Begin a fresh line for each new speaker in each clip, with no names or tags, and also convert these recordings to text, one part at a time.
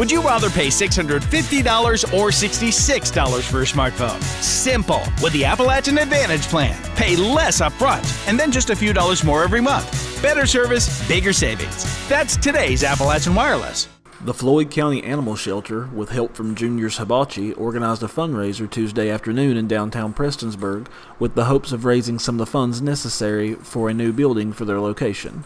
Would you rather pay $650 or $66 for a smartphone? Simple. With the Appalachian Advantage plan, pay less upfront and then just a few dollars more every month. Better service, bigger savings. That's today's Appalachian Wireless.
The Floyd County Animal Shelter, with help from Juniors Hibachi, organized a fundraiser Tuesday afternoon in downtown Prestonsburg with the hopes of raising some of the funds necessary for a new building for their location.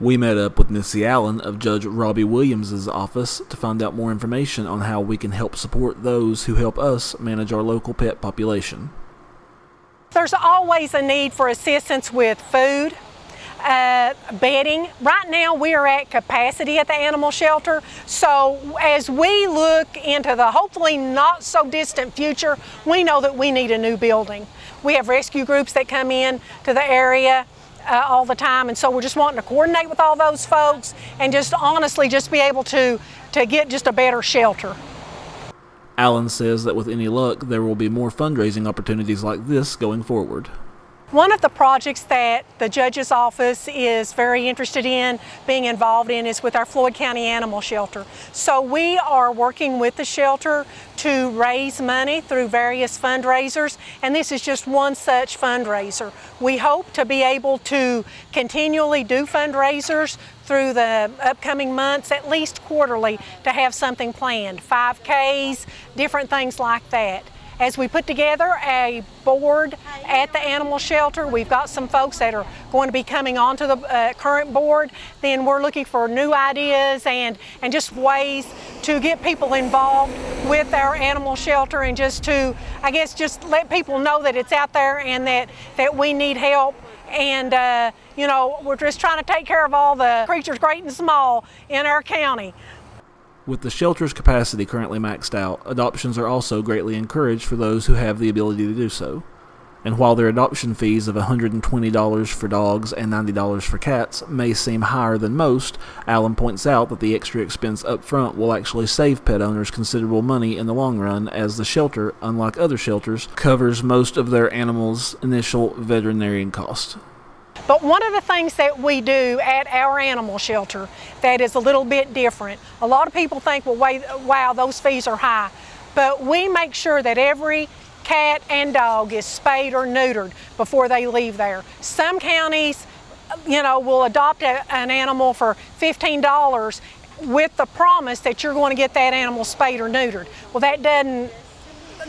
We met up with Missy Allen of Judge Robbie Williams' office to find out more information on how we can help support those who help us manage our local pet population.
There's always a need for assistance with food, uh, bedding. Right now we are at capacity at the animal shelter. So as we look into the hopefully not so distant future, we know that we need a new building. We have rescue groups that come in to the area uh, all the time and so we're just wanting to coordinate with all those folks and just honestly just be able to to get just a better shelter.
Allen says that with any luck there will be more fundraising opportunities like this going forward.
One of the projects that the judge's office is very interested in being involved in is with our Floyd County Animal Shelter. So we are working with the shelter to raise money through various fundraisers and this is just one such fundraiser. We hope to be able to continually do fundraisers through the upcoming months, at least quarterly, to have something planned, 5Ks, different things like that. As we put together a board at the animal shelter, we've got some folks that are going to be coming onto the uh, current board. Then we're looking for new ideas and, and just ways to get people involved with our animal shelter and just to, I guess, just let people know that it's out there and that, that we need help. And uh, you know we're just trying to take care of all the creatures great and small in our county
with the shelter's capacity currently maxed out, adoptions are also greatly encouraged for those who have the ability to do so. And while their adoption fees of $120 for dogs and $90 for cats may seem higher than most, Allen points out that the extra expense up front will actually save pet owners considerable money in the long run as the shelter, unlike other shelters, covers most of their animals' initial veterinarian costs.
But one of the things that we do at our animal shelter that is a little bit different, a lot of people think, well, wow, those fees are high. But we make sure that every cat and dog is spayed or neutered before they leave there. Some counties, you know, will adopt a, an animal for $15 with the promise that you're going to get that animal spayed or neutered. Well, that doesn't,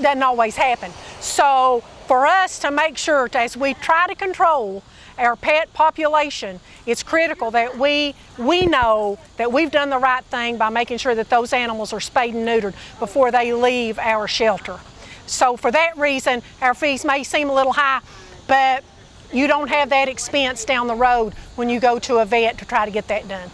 doesn't always happen. So for us to make sure, to, as we try to control our pet population, it's critical that we, we know that we've done the right thing by making sure that those animals are spayed and neutered before they leave our shelter. So for that reason, our fees may seem a little high, but you don't have that expense down the road when you go to a vet to try to get that done.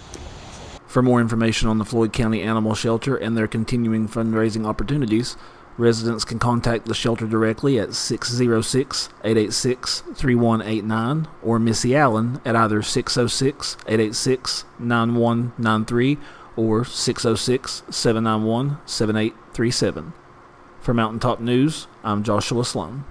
For more information on the Floyd County Animal Shelter and their continuing fundraising opportunities, Residents can contact the shelter directly at 606 886 3189 or Missy Allen at either 606 886 9193 or 606 791 7837. For Mountaintop News, I'm Joshua Sloan.